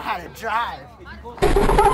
how to drive.